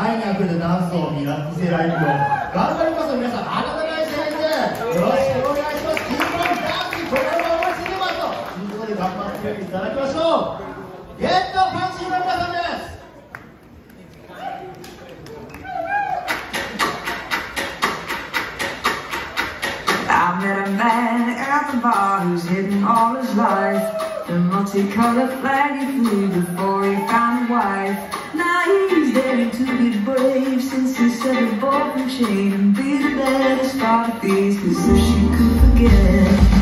愛にあふれたダンスを見せられるよう頑張ります皆さん温かい声援でよろしくお願いしますキーポンダンスこれを応援してますということで頑張っていただきましょうゲットパンチの皆さんです I met a man. At the bar who's hidden all his life. The multicolored flag he flew before he found a wife. Now he's daring to be brave since he set a boy from chain and be the baddest part of these, cause if she could forget.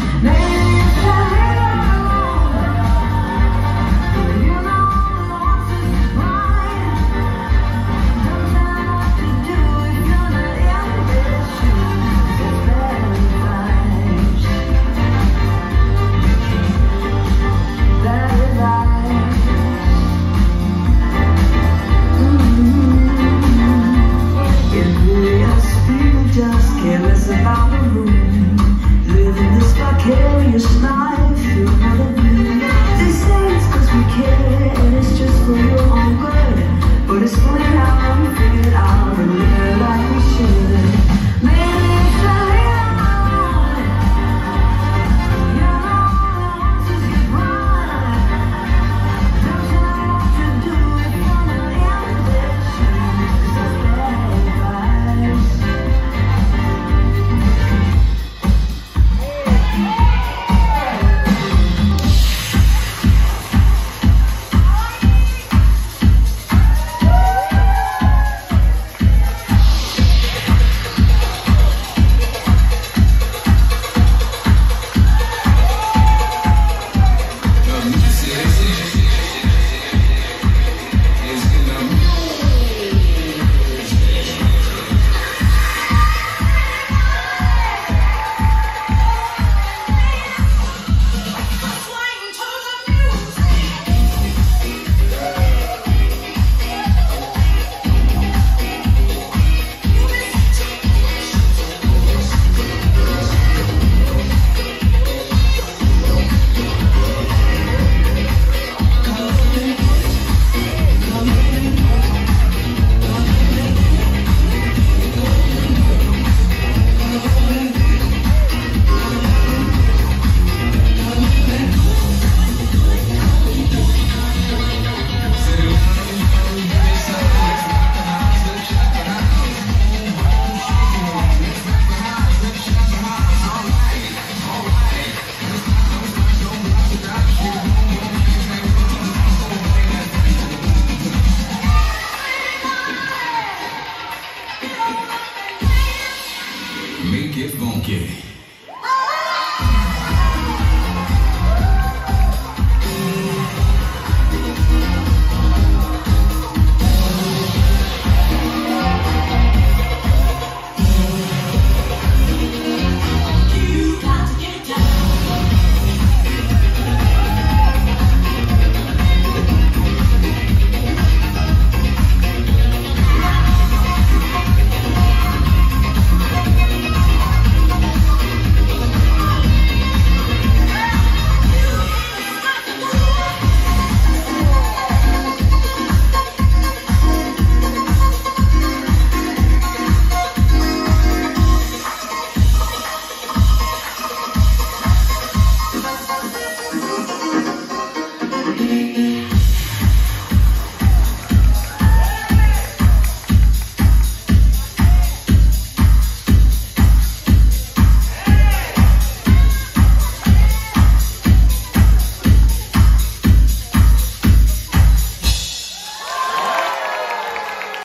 Make it funky.